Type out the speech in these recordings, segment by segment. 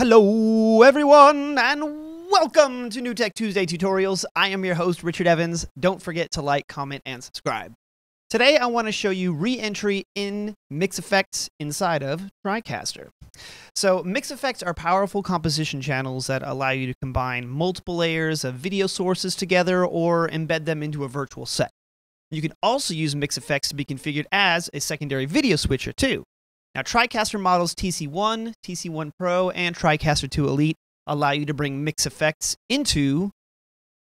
Hello, everyone, and welcome to NewTek Tuesday Tutorials. I am your host, Richard Evans. Don't forget to like, comment, and subscribe. Today, I want to show you re-entry in mix effects inside of TriCaster. So, mix effects are powerful composition channels that allow you to combine multiple layers of video sources together or embed them into a virtual set. You can also use mix effects to be configured as a secondary video switcher, too. Now, TriCaster models TC1, TC1 Pro, and TriCaster 2 Elite allow you to bring mix effects into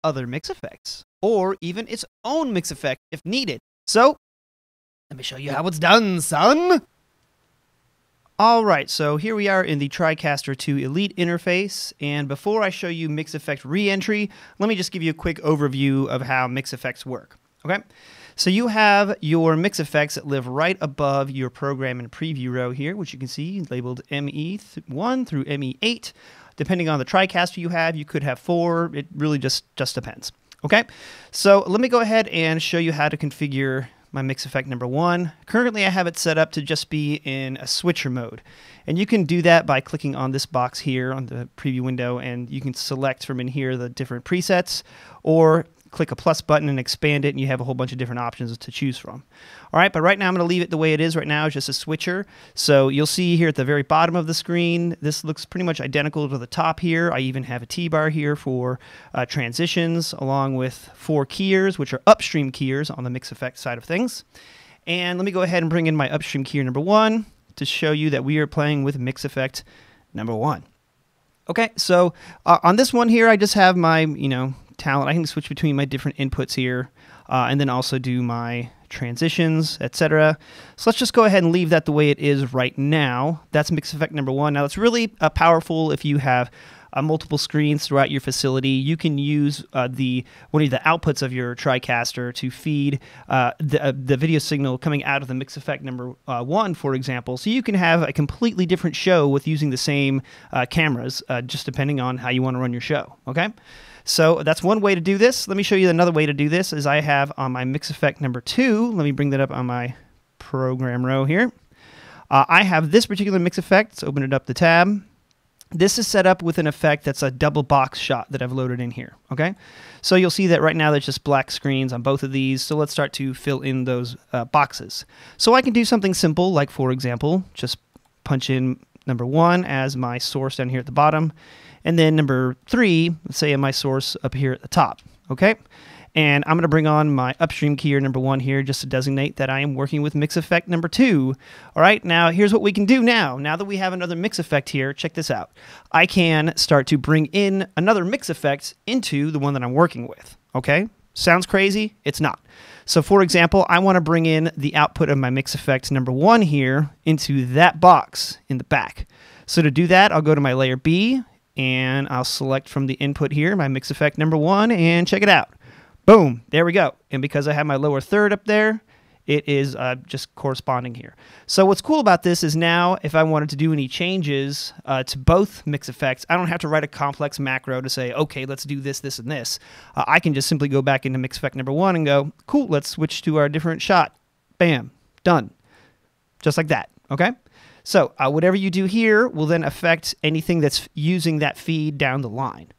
other mix effects, or even its own mix effect if needed. So, let me show you how it's done, son! Alright, so here we are in the TriCaster 2 Elite interface, and before I show you Mix Effect re-entry, let me just give you a quick overview of how Mix Effects work. Okay, so you have your mix effects that live right above your program and preview row here, which you can see labeled ME1 through ME8. Depending on the TriCaster you have, you could have four. It really just, just depends. Okay, so let me go ahead and show you how to configure my mix effect number one. Currently, I have it set up to just be in a switcher mode. And you can do that by clicking on this box here on the preview window, and you can select from in here the different presets, or click a plus button and expand it, and you have a whole bunch of different options to choose from. All right, but right now I'm going to leave it the way it is right now, it's just a switcher. So you'll see here at the very bottom of the screen, this looks pretty much identical to the top here. I even have a T-bar here for uh, transitions, along with four keyers, which are upstream keyers on the Mixeffect side of things. And let me go ahead and bring in my upstream keyer number one to show you that we are playing with Mixeffect number one. Okay, so uh, on this one here, I just have my, you know, talent. I can switch between my different inputs here uh, and then also do my transitions, etc. So let's just go ahead and leave that the way it is right now. That's mix effect number one. Now it's really uh, powerful if you have uh, multiple screens throughout your facility. You can use uh, the one of the outputs of your TriCaster to feed uh, the, uh, the video signal coming out of the mix effect number uh, one, for example. So you can have a completely different show with using the same uh, cameras, just depending on how you want to run your show. Okay. So that's one way to do this. Let me show you another way to do this is I have on my mix effect number two, let me bring that up on my program row here. Uh, I have this particular Mixeffect. Let's open it up the tab. This is set up with an effect that's a double box shot that I've loaded in here, okay? So you'll see that right now there's just black screens on both of these, so let's start to fill in those uh, boxes. So I can do something simple, like for example, just punch in number one as my source down here at the bottom, and then number three, let's say in my source up here at the top, okay? And I'm going to bring on my upstream keyer number one here just to designate that I am working with mix effect number two. All right, now here's what we can do now. Now that we have another mix effect here, check this out. I can start to bring in another Mixeffect into the one that I'm working with, okay? Sounds crazy? It's not. So for example, I want to bring in the output of my Mixeffect number one here into that box in the back. So to do that, I'll go to my layer B and I'll select from the input here my mix effect number one and check it out. Boom, there we go. And because I have my lower third up there, it is uh, just corresponding here. So what's cool about this is now if I wanted to do any changes uh, to both mix effects, I don't have to write a complex macro to say, okay, let's do this, this, and this. Uh, I can just simply go back into mix effect number one and go, cool, let's switch to our different shot. Bam, done. Just like that, okay? So uh, whatever you do here will then affect anything that's using that feed down the line.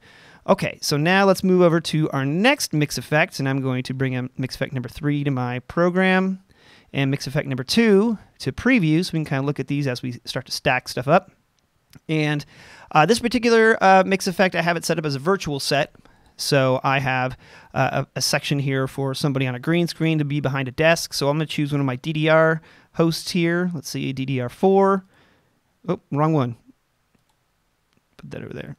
Okay, so now let's move over to our next Mixeffect, and I'm going to bring a mix effect number three to my program, and mix effect number two to preview, so we can kind of look at these as we start to stack stuff up. And uh, this particular uh, Mixeffect, I have it set up as a virtual set, so I have uh, a, a, section here for somebody on a green screen to be behind a desk. So I'm going to choose one of my DDR hosts here. Let's see, DDR4. Oh, wrong one. Put that over there.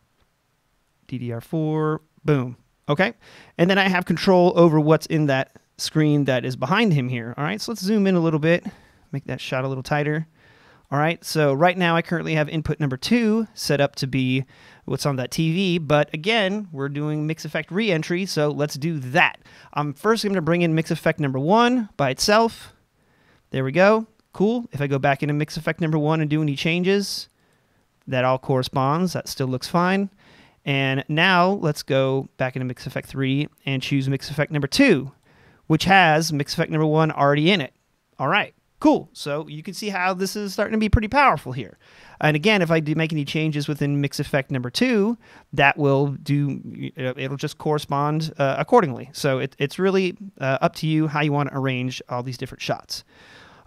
DDR4. Boom. Okay. And then I have control over what's in that screen that is behind him here. All right. So let's zoom in a little bit, make that shot a little tighter. All right, so right now I currently have input number two set up to be what's on that TV, but again, we're doing Mixeffect re-entry, so let's do that. I'm first going to bring in mix effect number one by itself. There we go. Cool. If I go back into mix effect number one and do any changes, that all corresponds. That still looks fine. And now let's go back into mix effect 3 and choose mix effect number 2, which has mix effect number 1 already in it. All right, Cool. So you can see how this is starting to be pretty powerful here. And again, if I do make any changes within mix effect number two, that will do, it'll just correspond uh, accordingly. So it, it's really uh, up to you how you want to arrange all these different shots.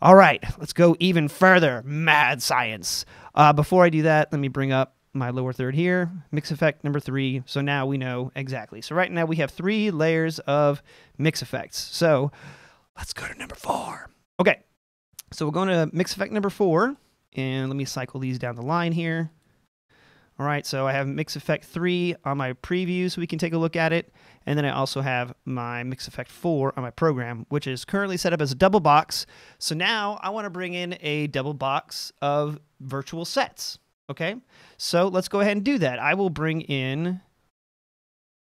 All right, let's go even further. Mad science. Uh, before I do that, let me bring up my lower third here, mix effect number three. So now we know exactly. So right now we have three layers of mix effects. So let's go to number four. Okay, so we're going to mix effect number four, and let me cycle these down the line here. All right, so I have mix effect three on my preview, so we can take a look at it. And then I also have my mix effect four on my program, which is currently set up as a double box. So now I want to bring in a double box of virtual sets. Okay, so let's go ahead and do that. I will bring in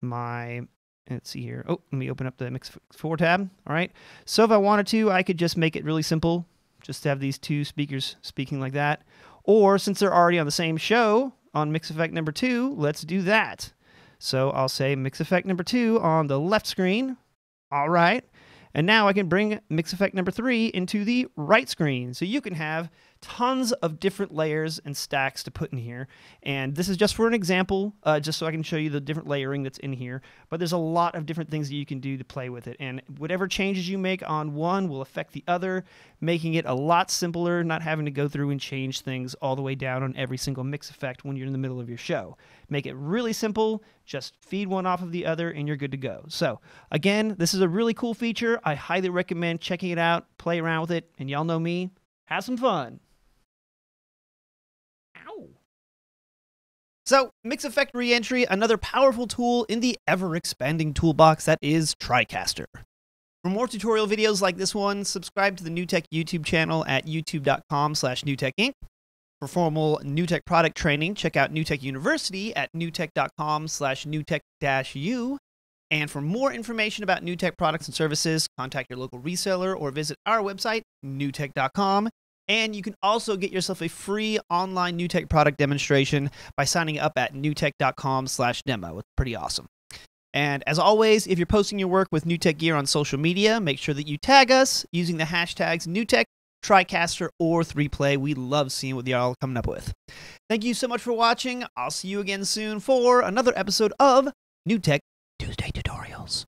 my, let's see here. Oh, let me open up the Mix Effect 4 tab. All right, so if I wanted to, I could just make it really simple, just have these two speakers speaking like that. Or since they're already on the same show on Mix Effect number two, let's do that. So I'll say Mix Effect number two on the left screen. All right. And now I can bring Mix Effect number three into the right screen. So you can have tons of different layers and stacks to put in here. And this is just for an example, uh, just so I can show you the different layering that's in here. But there's a lot of different things that you can do to play with it. And whatever changes you make on one will affect the other, making it a lot simpler, not having to go through and change things all the way down on every single mix effect when you're in the middle of your show. Make it really simple, just feed one off of the other, and you're good to go. So, again, this is a really cool feature. I highly recommend checking it out, play around with it, and y'all know me. Have some fun. Ow. So, Mix Effect Reentry, another powerful tool in the ever-expanding toolbox that is TriCaster. For more tutorial videos like this one, subscribe to the NewTek YouTube channel at youtube.com slash newtekinc. For formal NewTek product training, check out NewTek University at newtek.com slash newtek-u. And for more information about NewTek products and services, contact your local reseller or visit our website, newtek.com. And you can also get yourself a free online NewTek product demonstration by signing up at newtek.com slash demo. It's pretty awesome. And as always, if you're posting your work with NewTek gear on social media, make sure that you tag us using the hashtags NewTek, TriCaster, or 3Play. We love seeing what y'all coming up with. Thank you so much for watching. I'll see you again soon for another episode of NewTek Tuesday Tutorials.